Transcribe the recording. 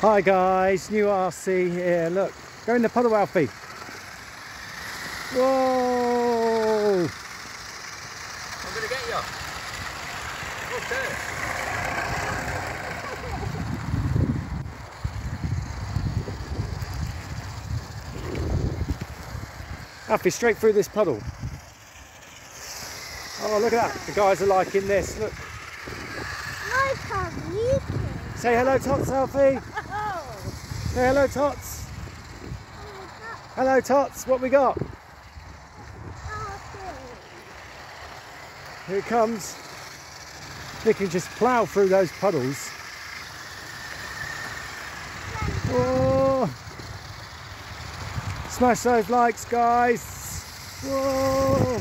Hi guys, new RC here. Look, go in the puddle, Alfie. Whoa! I'm gonna get you. Okay. Alfie, straight through this puddle. Oh, look at that. The guys are liking this. Look. Nice how you can. Say hello, Tots, Alfie. Hello, Tots. Hello, Tots. What we got? Here it comes. They can just plough through those puddles. Whoa. Smash those likes, guys. Whoa.